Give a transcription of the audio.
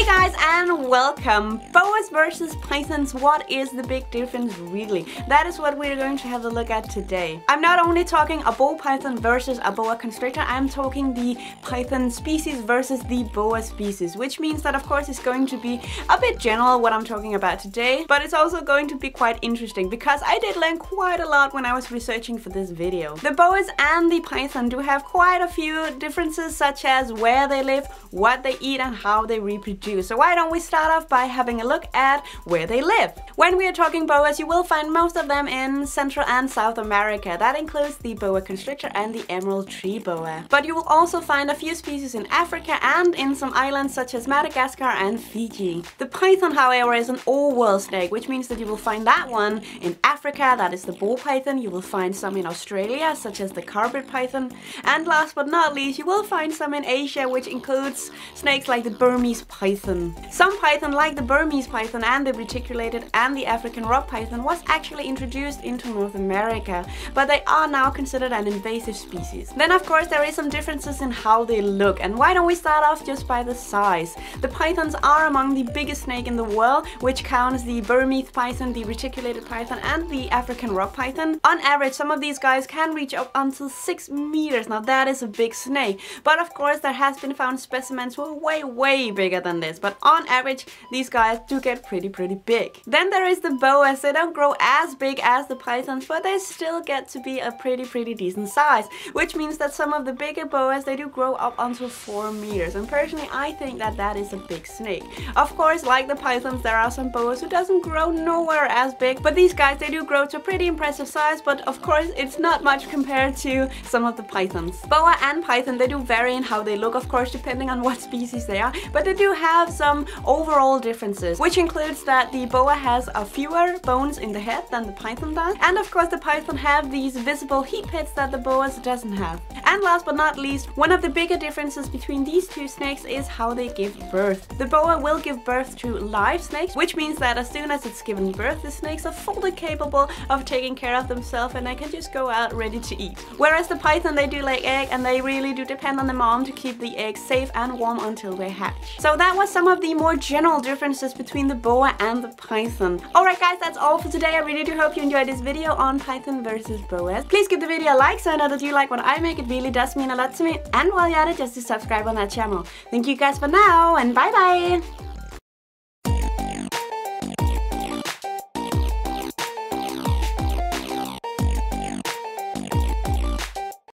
guys and welcome! Boas versus pythons, what is the big difference really? That is what we're going to have a look at today. I'm not only talking a ball python versus a boa constrictor, I'm talking the python species versus the boa species, which means that of course it's going to be a bit general what I'm talking about today, but it's also going to be quite interesting because I did learn quite a lot when I was researching for this video. The boas and the python do have quite a few differences such as where they live, what they eat and how they reproduce. So why don't we start off by having a look at where they live. When we are talking boas, you will find most of them in Central and South America. That includes the boa constrictor and the emerald tree boa. But you will also find a few species in Africa and in some islands such as Madagascar and Fiji. The python, however, is an all-world snake, which means that you will find that one in Africa, that is the ball python. You will find some in Australia, such as the carpet python. And last but not least, you will find some in Asia, which includes snakes like the Burmese python python. Some python, like the Burmese python and the reticulated and the African rock python, was actually introduced into North America, but they are now considered an invasive species. Then of course there is some differences in how they look, and why don't we start off just by the size? The pythons are among the biggest snake in the world, which counts the Burmese python, the reticulated python and the African rock python. On average, some of these guys can reach up until 6 meters. Now that is a big snake, but of course there has been found specimens who are way, way bigger than this but on average these guys do get pretty pretty big. Then there is the boas, they don't grow as big as the pythons but they still get to be a pretty pretty decent size which means that some of the bigger boas they do grow up until 4 meters and personally I think that that is a big snake. Of course like the pythons there are some boas who doesn't grow nowhere as big but these guys they do grow to a pretty impressive size but of course it's not much compared to some of the pythons. Boa and python they do vary in how they look of course depending on what species they are but they do have some overall differences, which includes that the boa has a fewer bones in the head than the python does, and of course the python have these visible heat pits that the boas doesn't have. And last but not least, one of the bigger differences between these two snakes is how they give birth. The boa will give birth to live snakes, which means that as soon as it's given birth, the snakes are fully capable of taking care of themselves and they can just go out ready to eat. Whereas the python, they do lay egg and they really do depend on the mom to keep the eggs safe and warm until they hatch. So that was some of the more general differences between the boa and the python. Alright guys, that's all for today. I really do hope you enjoyed this video on python versus boas. Please give the video a like so I know that you like what I make. It really does mean a lot to me. And while you're at it, just to subscribe on that channel. Thank you guys for now and bye bye!